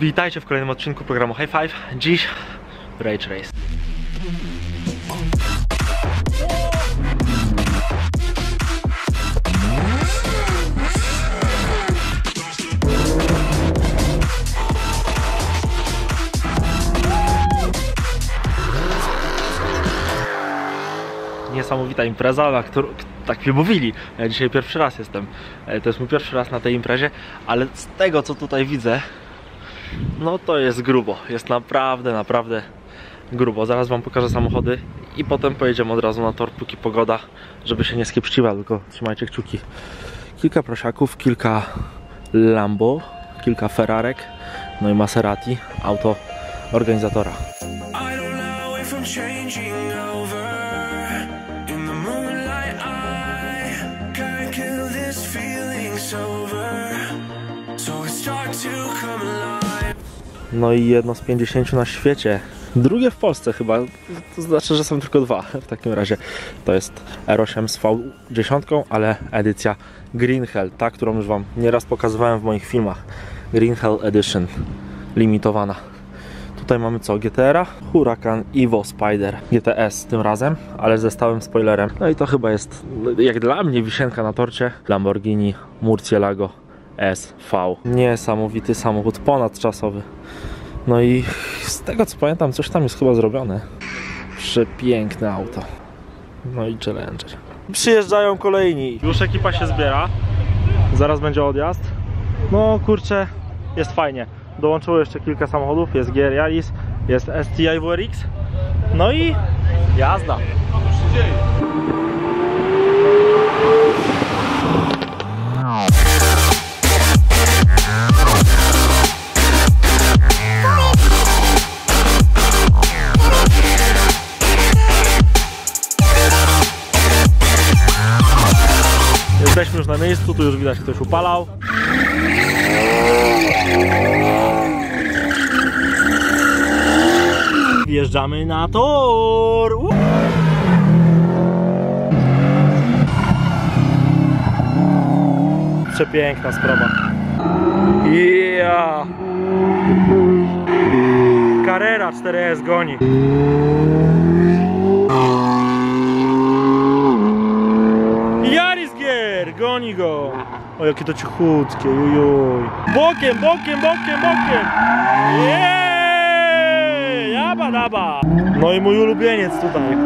Witajcie w kolejnym odcinku programu High Five. Dziś Rage Race. Niesamowita impreza, na którą tak mi mówili. Ja dzisiaj pierwszy raz jestem. E, To jest mój pierwszy raz na tej imprezie, ale z tego co tutaj widzę, no to jest grubo. Jest naprawdę, naprawdę grubo. Zaraz wam pokażę samochody i potem pojedziemy od razu na tor, póki pogoda, żeby się nie skiepściła, tylko trzymajcie kciuki. Kilka prosiaków, kilka Lambo, kilka Ferrarek, no i Maserati, auto organizatora. No i jedno z 50 na świecie. Drugie w Polsce chyba. To znaczy, że są tylko dwa w takim razie. To jest R8 z V10, ale edycja Green Hell, ta, którą już Wam nieraz pokazywałem w moich filmach. Green Hell Edition, limitowana. Tutaj mamy co? GTR-a, Huracan Evo Spider GTS tym razem, ale ze stałym spoilerem. No i to chyba jest, jak dla mnie, wisienka na torcie Lamborghini Murcielago SV. Niesamowity samochód, ponadczasowy. No i z tego co pamiętam, coś tam jest chyba zrobione. Przepiękne auto. No i Challenger. Przyjeżdżają kolejni. Już ekipa się zbiera. Zaraz będzie odjazd. No kurczę, jest fajnie. Dołączyło jeszcze kilka samochodów. Jest GR Yaris, jest STI WRX. No i jazda. Jesteśmy już na miejscu, tu już widać ktoś upalał. Wjeżdżamy na tor! U! Przepiękna sprawa. Yeah. Carrera 4S goni. Jaris Gier! Goni go! O, jakie to cichutkie, jujuj. Bokiem, bokiem, bokiem, bokiem! Jeee! Jaba daba! No i mój ulubieniec tutaj.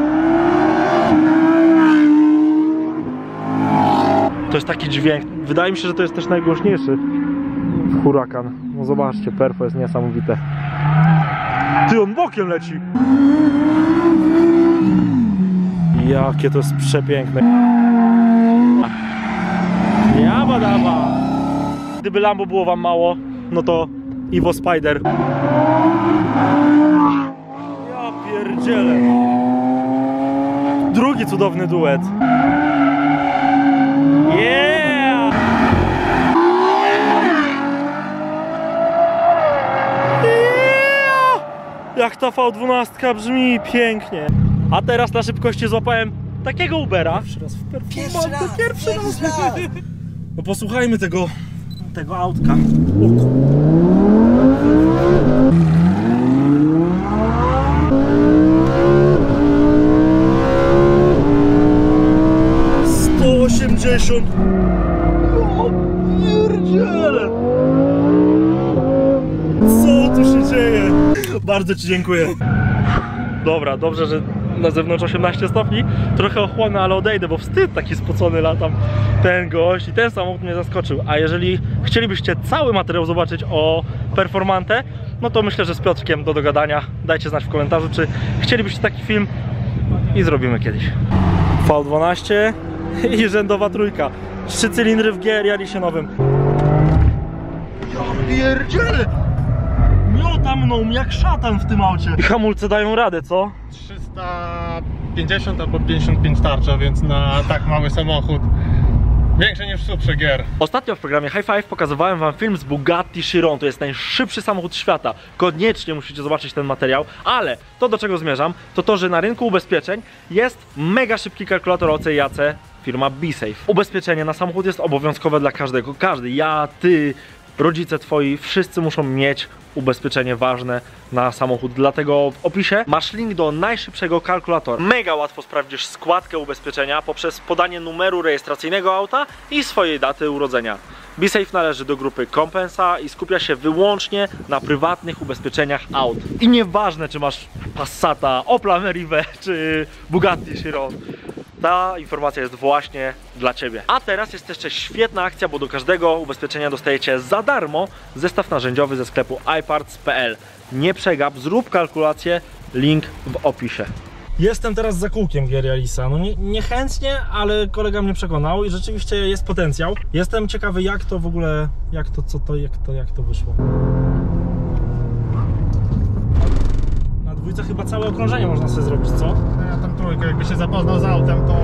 To jest taki dźwięk. Wydaje mi się, że to jest też najgłośniejszy hurakan. No zobaczcie, perfo jest niesamowite. Ty, on bokiem leci! Jakie to jest przepiękne. Jaba daba. Gdyby Lambo było wam mało, no to Evo Spider. Ja pierdzielę. Drugi cudowny duet. Yeah! Yeah! Jak ta V12 brzmi pięknie. A teraz na szybkości złapałem takiego Ubera. Pierwszy raz w performance, pierwszy raz. No posłuchajmy tego, tego autka. O osiemdziesiąt. O pierdziele. Co tu się dzieje? Bardzo Ci dziękuję. Dobra, dobrze, że na zewnątrz 18 stopni. Trochę ochłonę, ale odejdę, bo wstyd taki spocony latam. Ten gość i ten samochód mnie zaskoczył. A jeżeli chcielibyście cały materiał zobaczyć o Performante, no to myślę, że z Piotrkiem do dogadania. Dajcie znać w komentarzu, czy chcielibyście taki film i zrobimy kiedyś. V12 i rzędowa trójka. Trzy cylindry w GR Jarisie nowym. Ja pierdzielę! Miota mną jak szatan w tym aucie. I hamulce dają radę, co? 350 albo 55 tarcza, więc na tak mały samochód większy niż Suprze gier. Ostatnio w programie High Five pokazywałem wam film z Bugatti Chiron. To jest najszybszy samochód świata. Koniecznie musicie zobaczyć ten materiał, ale to do czego zmierzam, to to, że na rynku ubezpieczeń jest mega szybki kalkulator OCIAC firma BeSafe. Ubezpieczenie na samochód jest obowiązkowe dla każdego. Każdy, ja, ty, rodzice twoi, wszyscy muszą mieć ubezpieczenie ważne na samochód. Dlatego w opisie masz link do najszybszego kalkulatora. Mega łatwo sprawdzisz składkę ubezpieczenia poprzez podanie numeru rejestracyjnego auta i swojej daty urodzenia. BeSafe należy do grupy Compensa i skupia się wyłącznie na prywatnych ubezpieczeniach aut. I nieważne czy masz Passata, Opla Merive czy Bugatti Chiron. Ta informacja jest właśnie dla Ciebie. A teraz jest jeszcze świetna akcja, bo do każdego ubezpieczenia dostajecie za darmo zestaw narzędziowy ze sklepu iParts.pl. Nie przegap, zrób kalkulację, link w opisie. Jestem teraz za kółkiem Gerialisa. No nie, niechętnie, ale kolega mnie przekonał i rzeczywiście jest potencjał. Jestem ciekawy jak to w ogóle, jak to, co to, jak to, jak to wyszło. Na dwójce chyba całe okrążenie można sobie zrobić, co? Tam trójkę, jakby się zapoznał z autem, to...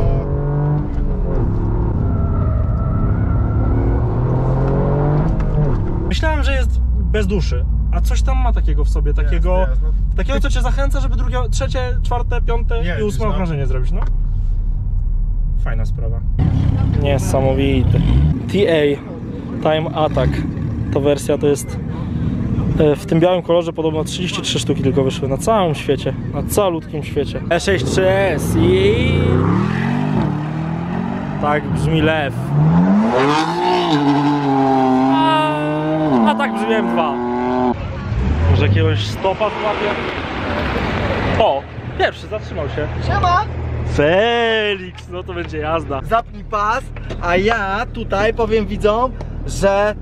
Myślałem, że jest bez duszy, a coś tam ma takiego w sobie, takiego, jest, no. takiego co cię zachęca, żeby drugie, trzecie, czwarte, piąte i ósme no. okrążenie zrobić, no. Fajna sprawa. Niesamowite. TA Time Attack. Ta wersja to jest w tym białym kolorze podobno 33 sztuki tylko wyszły na całym świecie, na calutkim świecie. E63S i tak brzmi lew. A, a tak brzmi M2. Może jakiegoś stopa złapie? O, pierwszy zatrzymał się. Siema! Felix, no to będzie jazda. Zapnij pas, a ja tutaj powiem widzom, że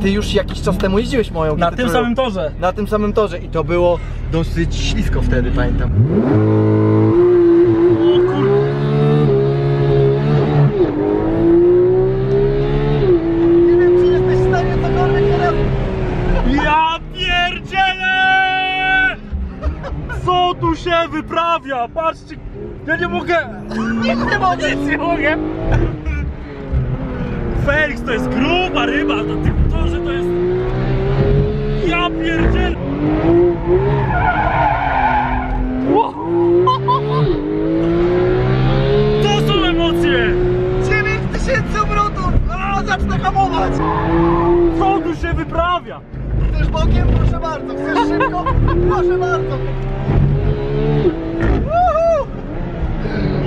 ty już jakiś czas temu jeździłeś moją Na tym samym torze. Na tym samym torze i to było dosyć ślisko wtedy, pamiętam. O kurde. Nie wiem, czy jesteś w stanie cokolwiek teraz... Ja pierdzielę! Co tu się wyprawia? Patrzcie, ja nie mogę. Nic nie mogę! Nic nie mogę. Felix to jest gruba ryba, na torze to jest... Ja pierdzielę! Ło! To są emocje! 9000 obrotów! A, zacznę hamować! Co tu się wyprawia? Chcesz bokiem? Proszę bardzo. Chcesz szybko? Proszę bardzo.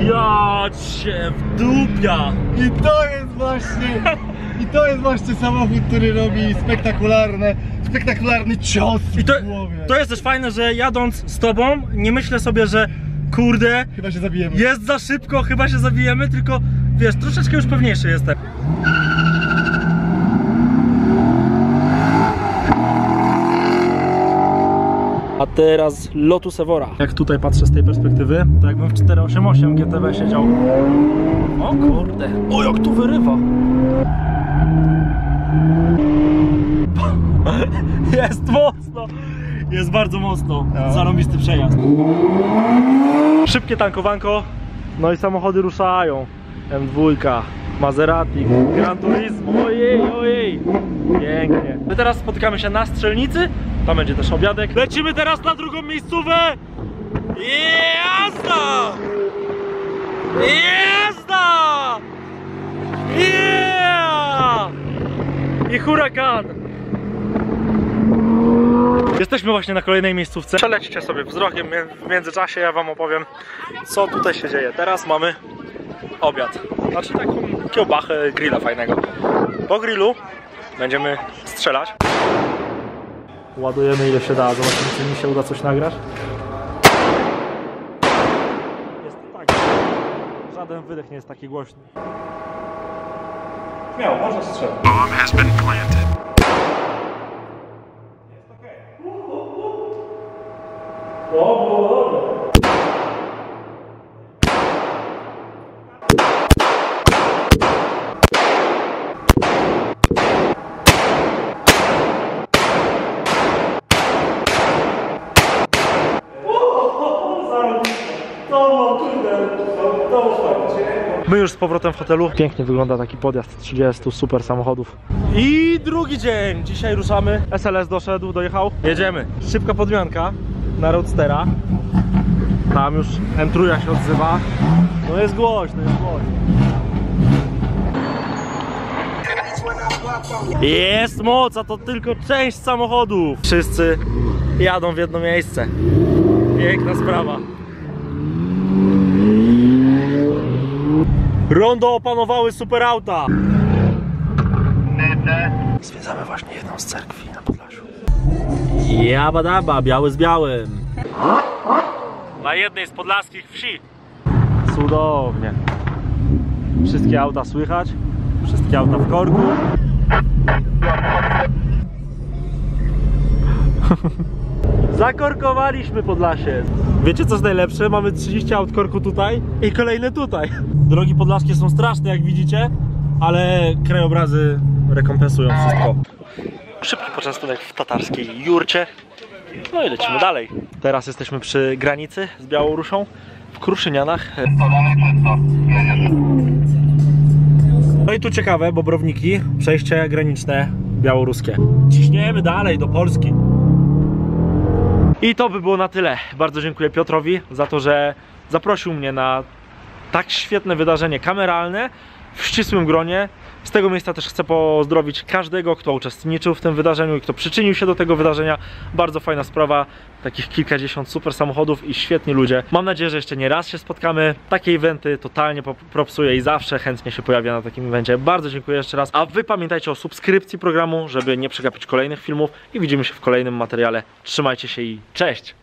Ja cię wdupia! I to jest właśnie... I to jest właśnie samochód, który robi spektakularne, spektakularny cios I to, w głowie. to jest też fajne, że jadąc z tobą nie myślę sobie, że kurde, Chyba się zabijemy. jest za szybko, chyba się zabijemy, tylko wiesz, troszeczkę już pewniejszy jestem. Teraz Lotus Evora. Jak tutaj patrzę z tej perspektywy, to jakbym w 488 GTB siedział. O kurde, o jak tu wyrywa. Jest mocno, jest bardzo mocno. No. Zarąbisty przejazd. Szybkie tankowanko, no i samochody ruszają. M2, Maserati, Gran Turismo, ojej, ojej. Pięknie. My teraz spotykamy się na strzelnicy, tam będzie też obiadek. Lecimy teraz na drugą miejscówę. Jazda! Jazda! Yeah! I huragan! Jesteśmy właśnie na kolejnej miejscówce. Przelećcie sobie wzrokiem, w międzyczasie ja wam opowiem co tutaj się dzieje. Teraz mamy obiad. Znaczy taką kiełbachę, grilla fajnego. Po grillu będziemy strzelać. Ładujemy ile się da, zobaczymy czy mi się uda coś nagrać. Jest tak. Żaden wydech nie jest taki głośny. Śmiało, można strzelać. O, już z powrotem w hotelu. Pięknie wygląda taki podjazd 30 super samochodów. I drugi dzień. Dzisiaj ruszamy. SLS doszedł, dojechał. Jedziemy. Szybka podmianka na Roadstera. Tam już M3 się odzywa. No jest głośno, jest głośno. Jest moc, a to tylko część samochodów. Wszyscy jadą w jedno miejsce. Piękna sprawa. Rondo opanowały superauta. Zwiedzamy właśnie jedną z cerkwi na Podlasiu. Jabadaba, biały z białym. Na jednej z podlaskich wsi. Cudownie. Wszystkie auta słychać. Wszystkie auta w korku. Zakorkowaliśmy Podlasie. Wiecie co jest najlepsze? Mamy 30 aut korku tutaj i kolejne tutaj. Drogi podlaskie są straszne jak widzicie, ale krajobrazy rekompensują wszystko. Szybki poczęstunek w tatarskiej jurcie. No i lecimy dalej. Teraz jesteśmy przy granicy z Białorusią w Kruszynianach. No i tu ciekawe, Bobrowniki, przejście graniczne białoruskie. Ciśniemy dalej do Polski. I to by było na tyle. Bardzo dziękuję Piotrowi za to, że zaprosił mnie na tak świetne wydarzenie kameralne w ścisłym gronie. Z tego miejsca też chcę pozdrowić każdego, kto uczestniczył w tym wydarzeniu i kto przyczynił się do tego wydarzenia. Bardzo fajna sprawa, takich kilkadziesiąt super samochodów i świetni ludzie. Mam nadzieję, że jeszcze nie raz się spotkamy. Takie eventy totalnie propsuję i zawsze chętnie się pojawia na takim evencie. Bardzo dziękuję jeszcze raz. A wy pamiętajcie o subskrypcji programu, żeby nie przegapić kolejnych filmów i widzimy się w kolejnym materiale. Trzymajcie się i cześć!